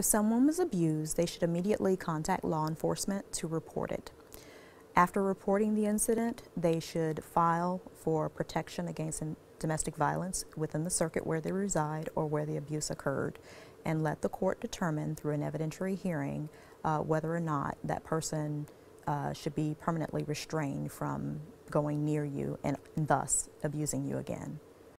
If someone was abused, they should immediately contact law enforcement to report it. After reporting the incident, they should file for protection against domestic violence within the circuit where they reside or where the abuse occurred and let the court determine through an evidentiary hearing uh, whether or not that person uh, should be permanently restrained from going near you and, and thus abusing you again.